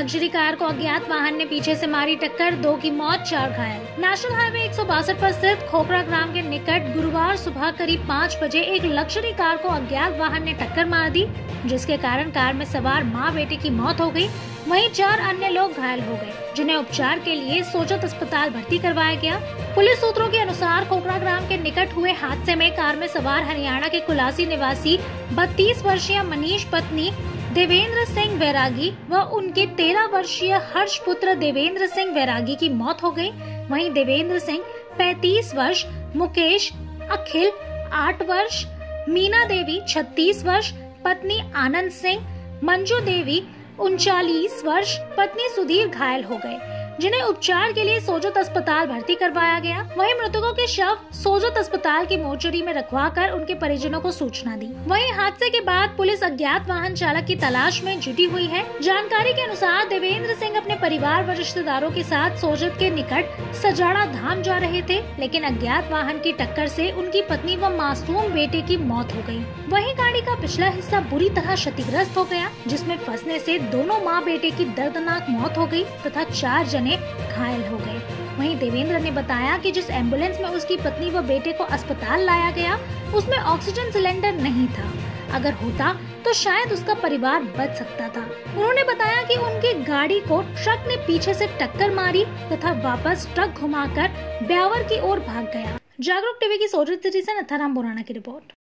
Luxury car को अज्ञात वाहन ने पीछे से मारी टक्कर, दो की मौत, चार घायल। नेशनल हाईवे एक पर स्थित खोखरा ग्राम के निकट गुरुवार सुबह करीब पाँच बजे एक लग्जरी कार को अज्ञात वाहन ने टक्कर मार दी, जिसके कारण कार में सवार माँ बेटे की मौत हो गई वहीं चार अन्य लोग घायल हो गए, जिन्हें उपचार के लिए सोचत अस्पताल भर्ती करवाया गया। पुलिस सूत्रों के अनुसार कोकड़ा ग्राम के निकट हुए हादसे में कार में सवार हरियाणा के कुलासी निवासी, बत्तीस वर्षीय मनीष पत्नी देवेंद्र सिंह वैरागी व उनके तेरह वर्षीय हर्ष पुत्र देवेंद्र सिंह वैरागी की मौत हो गई। वहीं देवेंद्र सिंह पैतीस वर्ष, मुकेश अखिल आठ वर्ष, मीना देवी छत्तीस वर्ष, पत्नी आनंद सिंह, मंजू देवी उनचालीस वर्ष, पत्नी सुधीर घायल हो गए जिन्हें उपचार के लिए सोजत अस्पताल भर्ती करवाया गया, वहीं मृतकों के शव सोजत अस्पताल की मोर्चरी में रखवा कर उनके परिजनों को सूचना दी। वहीं हादसे के बाद पुलिस अज्ञात वाहन चालक की तलाश में जुटी हुई है। जानकारी के अनुसार देवेंद्र सिंह अपने परिवार व रिश्तेदारों के साथ सोजत के निकट सजाड़ा धाम जा रहे थे, लेकिन अज्ञात वाहन की टक्कर से उनकी पत्नी व मासूम बेटे की मौत हो गई वही गाड़ी का पिछला हिस्सा बुरी तरह क्षतिग्रस्त हो गया, जिसमें फंसने ऐसी दोनों माँ बेटे की दर्दनाक मौत हो गई तथा चार जने में घायल हो गए। वहीं देवेंद्र ने बताया कि जिस एंबुलेंस में उसकी पत्नी व बेटे को अस्पताल लाया गया, उसमें ऑक्सीजन सिलेंडर नहीं था। अगर होता तो शायद उसका परिवार बच सकता था। उन्होंने बताया कि उनकी गाड़ी को ट्रक ने पीछे से टक्कर मारी तथा वापस ट्रक घुमाकर ब्यावर की ओर भाग गया। जागरूक टीवी की सोजत से नथाराम बुराना की रिपोर्ट।